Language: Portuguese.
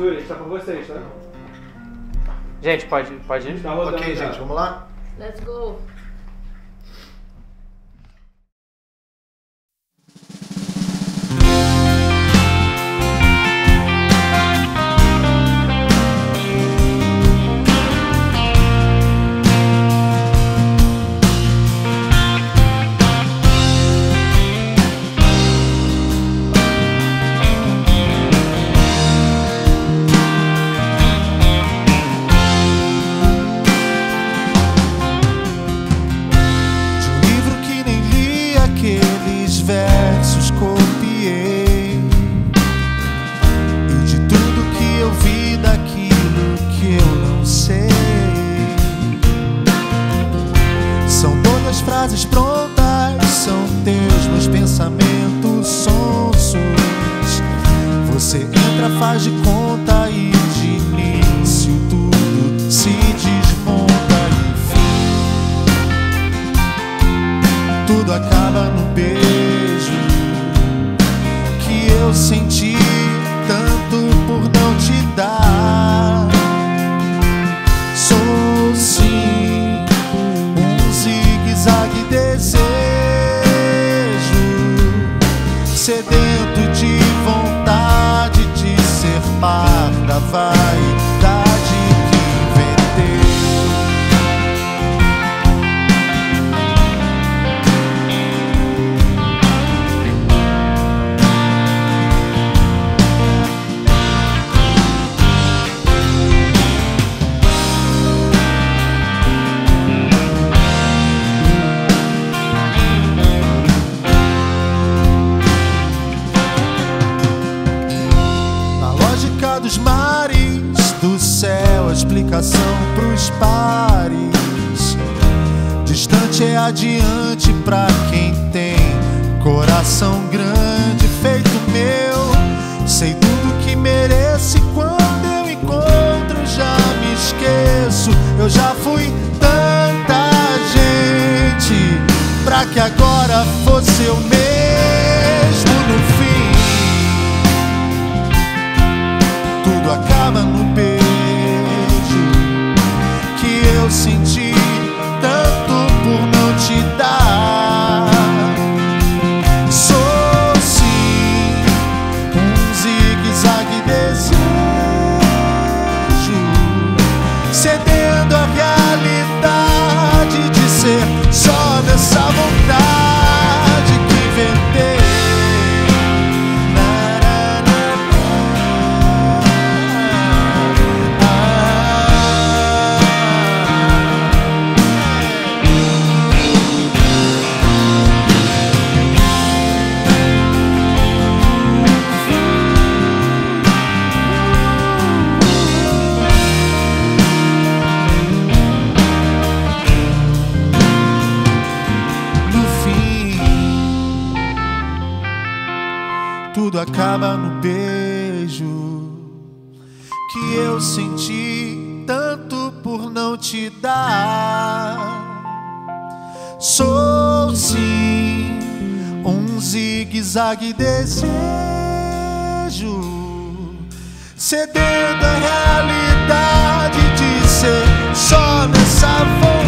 Suri, a gente tá por vocês, tá? Gente, pode, pode ir? Tá rodando Ok, já. gente, vamos lá? Let's go. Versos copiei. E de tudo que eu vi, daquilo que eu não sei. São todas frases prontas, são teus meus pensamentos sonsos. Você entra, faz de conta e de senti tanto por não te dar. Sou sim um zigue-zague desejo, sedento de vontade de ser par vaidade É adiante pra quem tem coração grande, feito meu. Sei tudo que mereço e quando eu encontro já me esqueço. Eu já fui tanta gente pra que agora fosse eu mesmo no fim tudo acaba no beijo tudo acaba no beijo que eu senti tanto por não te dar. Sou sim um zigue-zague desejo, cedendo a realidade de ser só nessa vontade